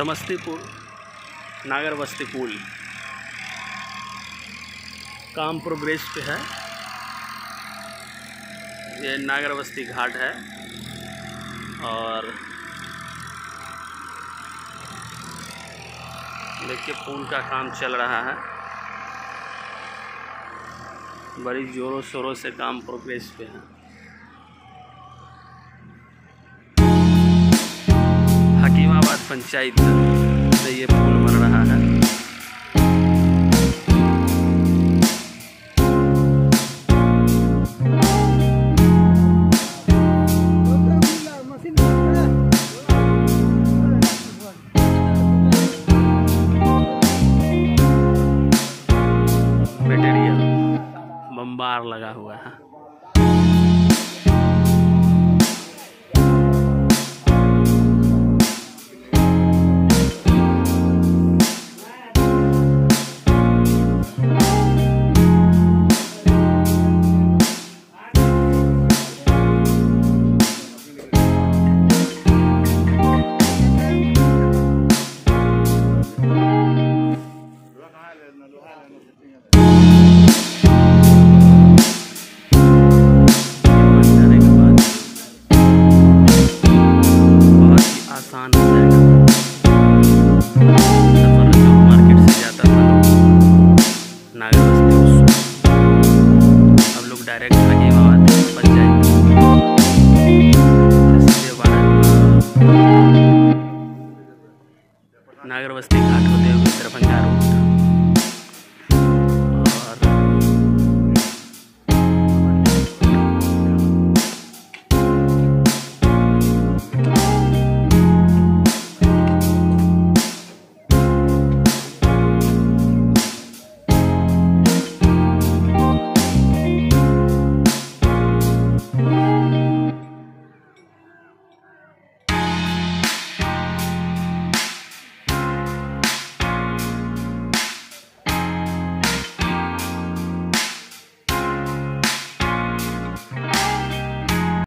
समस्तीपुर, नागर बस्ती पुल काम प्रोग्रेस पे है। ये नागर बस्ती घाट है। और देखिए, पुल का काम चल रहा है। बड़ी ज़ोरों शोरों से काम प्रोग्रेस पे है। पंचायत से ये पुल बन रहा है। बम्बार लगा हुआ है। बारह नागर बस्ती घाट